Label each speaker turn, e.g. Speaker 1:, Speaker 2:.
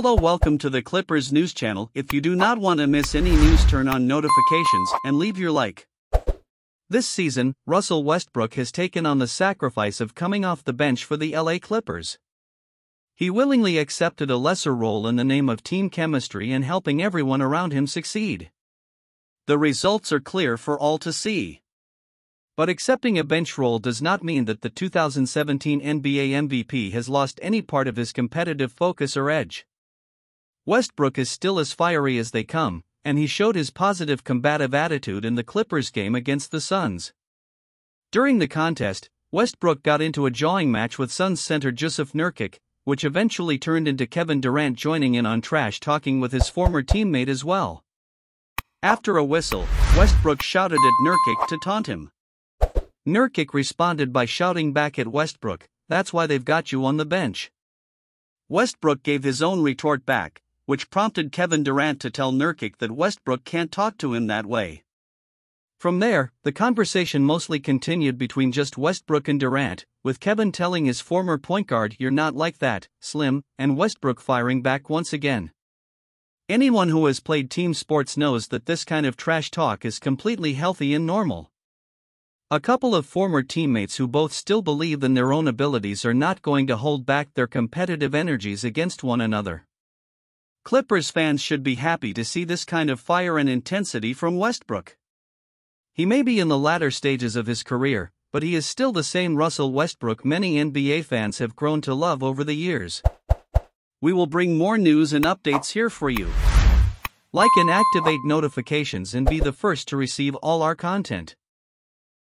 Speaker 1: Hello, welcome to the Clippers News Channel. If you do not want to miss any news, turn on notifications and leave your like. This season, Russell Westbrook has taken on the sacrifice of coming off the bench for the LA Clippers. He willingly accepted a lesser role in the name of team chemistry and helping everyone around him succeed. The results are clear for all to see. But accepting a bench role does not mean that the 2017 NBA MVP has lost any part of his competitive focus or edge. Westbrook is still as fiery as they come, and he showed his positive combative attitude in the Clippers game against the Suns. During the contest, Westbrook got into a jawing match with Suns center Jusuf Nurkic, which eventually turned into Kevin Durant joining in on trash talking with his former teammate as well. After a whistle, Westbrook shouted at Nurkic to taunt him. Nurkic responded by shouting back at Westbrook, That's why they've got you on the bench. Westbrook gave his own retort back, which prompted Kevin Durant to tell Nurkic that Westbrook can't talk to him that way. From there, the conversation mostly continued between just Westbrook and Durant, with Kevin telling his former point guard, You're not like that, Slim, and Westbrook firing back once again. Anyone who has played team sports knows that this kind of trash talk is completely healthy and normal. A couple of former teammates who both still believe in their own abilities are not going to hold back their competitive energies against one another. Clippers fans should be happy to see this kind of fire and intensity from Westbrook. He may be in the latter stages of his career, but he is still the same Russell Westbrook many NBA fans have grown to love over the years. We will bring more news and updates here for you. Like and activate notifications and be the first to receive all our content.